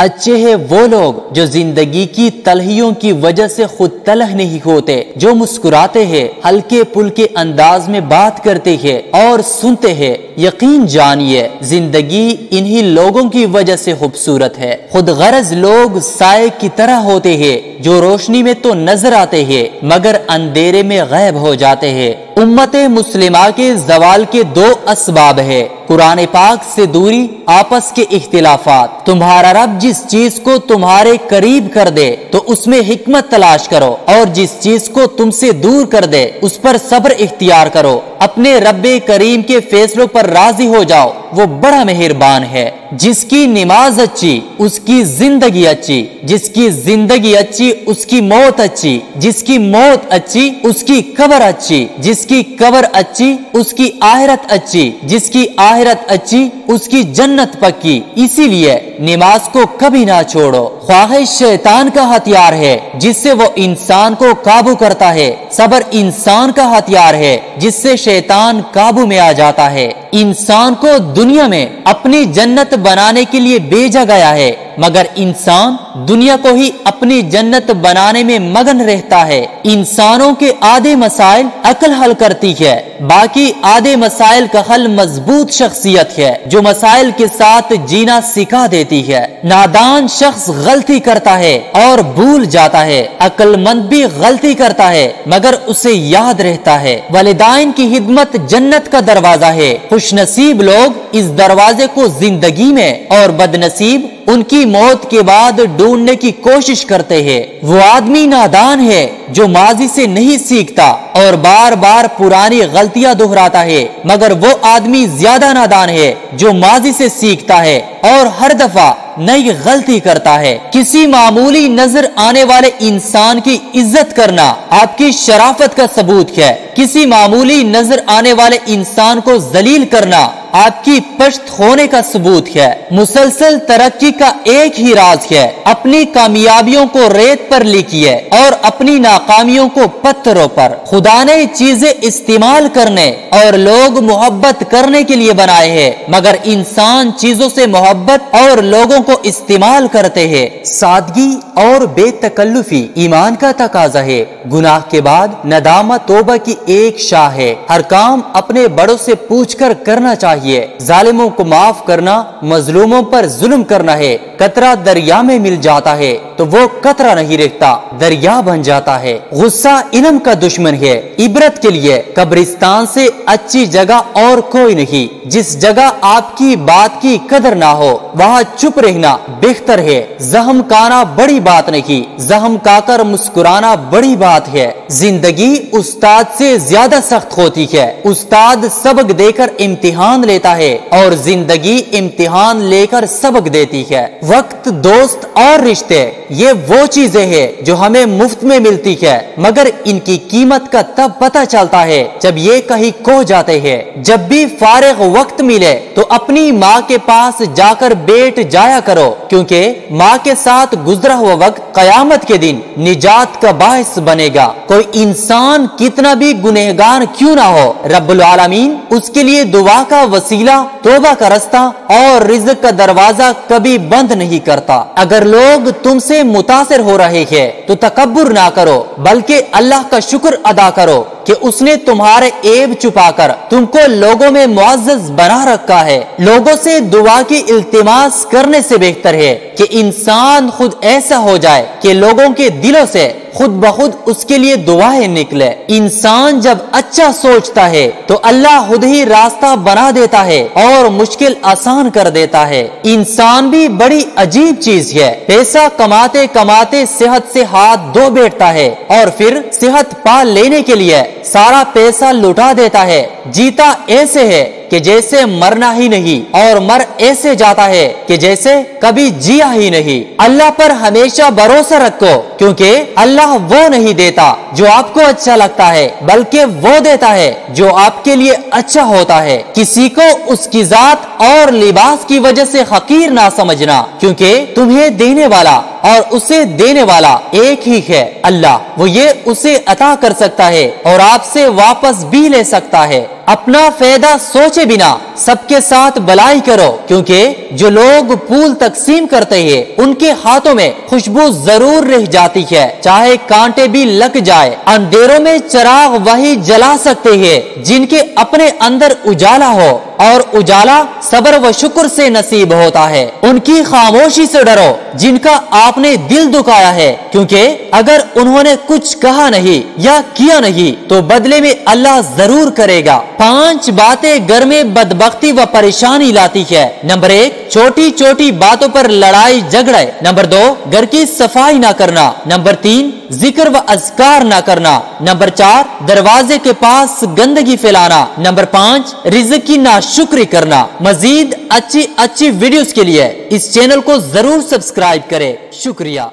अच्छे हैं वो लोग जो ज़िंदगी की तलहियों की वजह से खुद तलह नहीं होते, जो मुस्कुराते हैं, हल्के पुलके अंदाज में बात करते हैं और सुनते हैं। यकीन जानिए, ज़िंदगी इन्हीं लोगों की वजह से खूबसूरत है। खुद गरज लोग साय की तरह होते हैं, जो रोशनी में तो नज़र आते हैं, मगर अंधेरे में गैब हो जाते हैं। उम्मत मुस्लिमा के जवाल के दो असबाब है। कुरान पाक से दूरी, आपस के इख्तिलाफात। तुम्हारा रब जिस चीज़ को तुम्हारे करीब कर दे तो उसमें हिकमत तलाश करो। और जिस चीज़ को तुमसे दूर कर दे, उस पर सब्र इख्तियार करो। अपने रब करीम के फैसलों पर राज़ी हो जाओ। वो बड़ा मेहरबान है। जिसकी नमाज़ अच्छी, उसकी ज़िंदगी अच्छी, जिसकी ज़िंदगी अच्छी, उसकी मौत अच्छी, जिसकी मौत अच्छी, उसकी कबर अच्छी, जिसकी कबर अच्छी, उसकी आहरत अच्छी, जिसकी आहरत अच्छी, उसकी जन्नत पक्की। इसीलिए नमाज़ को कभी ना छोड़ो। ख्वाहिश शैतान का हथियार है, जिससे वो इंसान को काबू करता है। सबर इंसान का हथियार है, जिससे शैतान काबू में आ जाता है। इंसान को दुनिया में अपनी जन्नत बनाने के लिए भेजा गया है। मगर इंसान दुनिया को ही अपनी जन्नत बनाने में मगन रहता है। इंसानों के आधे मसाइल अकल हल करती है, बाकी आधे मसाइल का हल मज़बूत शख्सियत है, जो मसाइल के साथ जीना सिखा देती है। नादान शख्स गलती करता है और भूल जाता है, अक्लमंद भी गलती करता है, मगर उसे याद रहता है। वालिदाइन की हिदमत जन्नत का दरवाज़ा है। खुश नसीब लोग इस दरवाजे को ज़िंदगी में और बदनसीब उनकी मौत के बाद ढूँढने की कोशिश करते हैं। वो आदमी नादान है जो माजी से नहीं सीखता और बार बार पुरानी गलतियाँ दोहराता है, मगर वो आदमी ज़्यादा नादान है जो माजी से सीखता है और हर दफ़ा नई गलती करता है। किसी मामूली नज़र आने वाले इंसान की इज़्ज़त करना आपकी शराफत का सबूत है। किसी मामूली नज़र आने वाले इंसान को जलील करना आपकी पश्त होने का सबूत है। मुसलसल तरक्की का एक ही राज है। अपनी कामयाबियों को रेत पर लिखिए और अपनी नाकामियों को पत्थरों पर। खुदा ने चीज़ें इस्तेमाल करने और लोग मोहब्बत करने के लिए बनाए हैं, मगर इंसान चीज़ों से मोहब्बत और लोगों को इस्तेमाल करते हैं। सादगी और बेतकल्लुफी ईमान का तकाजा है। गुनाह के बाद नदामा तोबा की एक शाह है। हर काम अपने बड़ों से पूछ कर करना चाहिए। जालिमों को माफ़ करना, मजलूमों पर जुल्म करना है। कतरा दरिया में मिल जाता है तो वो कतरा नहीं रहता दरिया बन जाता है। गुस्सा इलम का दुश्मन है। इबरत के लिए कब्रिस्तान से अच्छी जगह और कोई नहीं। जिस जगह आपकी बात की कदर ना हो, वहाँ चुप रहना बेहतर है। जहम काना बड़ी बात नहीं, जहम काकर मुस्कुराना बड़ी बात है। ज़िंदगी उस्ताद से ज़्यादा सख्त होती है। उस्ताद सबक देकर इम्तिहान लेता है और ज़िंदगी इम्तिहान लेकर सबक देती है। वक्त, दोस्त और रिश्ते, ये वो चीज़ें हैं जो हमें मुफ़्त में मिलती है। मगर इनकी कीमत का तब पता चलता है जब ये कहीं खो जाते हैं। जब भी फारिग वक्त मिले तो अपनी माँ के पास जाकर बैठ जाया करो, क्योंकि माँ के साथ गुजरा हुआ वक्त कयामत के दिन निजात का बायस बनेगा। कोई इंसान कितना भी गुनहगार क्यों ना हो, रब्बुल आलमीन उसके लिए दुआ का वसीला, तोबा का रास्ता और रिज्क का दरवाज़ा कभी बंद नहीं करता। अगर लोग तुमसे मुतासर हो रहे हैं तो तकबर ना करो, बल्कि अल्लाह का शुक्र अदा करो। कि उसने तुम्हारे एब छुपाकर तुमको लोगों में मुआजज बना रखा है। लोगों से दुआ की इल्तिमास करने से बेहतर है कि इंसान खुद ऐसा हो जाए कि लोगों के दिलों से खुद ब खुद उसके लिए दुआएँ निकले। इंसान जब अच्छा सोचता है तो अल्लाह खुद ही रास्ता बना देता है और मुश्किल आसान कर देता है। इंसान भी बड़ी अजीब चीज़ है। पैसा कमाते कमाते सेहत से हाथ धो बैठता है और फिर सेहत पा लेने के लिए सारा पैसा लुटा देता है जीता ऐसे है। कि जैसे मरना ही नहीं और मर ऐसे जाता है कि जैसे कभी जिया ही नहीं। अल्लाह पर हमेशा भरोसा रखो, क्योंकि अल्लाह वो नहीं देता जो आपको अच्छा लगता है, बल्कि वो देता है जो आपके लिए अच्छा होता है। किसी को उसकी जात और लिबास की वजह से हकीर ना समझना, क्योंकि तुम्हें देने वाला और उसे देने वाला एक ही है अल्लाह। वो ये उसे अता कर सकता है और आपसे वापस भी ले सकता है। अपना फ़ायदा सोचे बिना। सबके साथ भलाई करो, क्योंकि जो लोग फूल तकसीम करते हैं, उनके हाथों में खुशबू ज़रूर रह जाती है। चाहे कांटे भी लग जाए, अंधेरों में चराग वही जला सकते हैं, जिनके अपने अंदर उजाला हो, और उजाला सबर व शुक्र से नसीब होता है। उनकी खामोशी से डरो, जिनका आपने दिल दुखाया है, क्योंकि अगर उन्होंने कुछ कहा नहीं या किया नहीं तो बदले में अल्लाह ज़रूर करेगा। पाँच बातें घर में बदबख्ती व परेशानी लाती है। नंबर एक, छोटी छोटी बातों पर लड़ाई झगड़े। नंबर दो, घर की सफ़ाई ना करना। नंबर तीन, ज़िक्र व अजकार ना करना। नंबर चार, दरवाजे के पास गंदगी फैलाना। नंबर पाँच, रिजक की नाशुक्री करना। मजीद अच्छी अच्छी वीडियोस के लिए इस चैनल को ज़रूर सब्सक्राइब करें। शुक्रिया।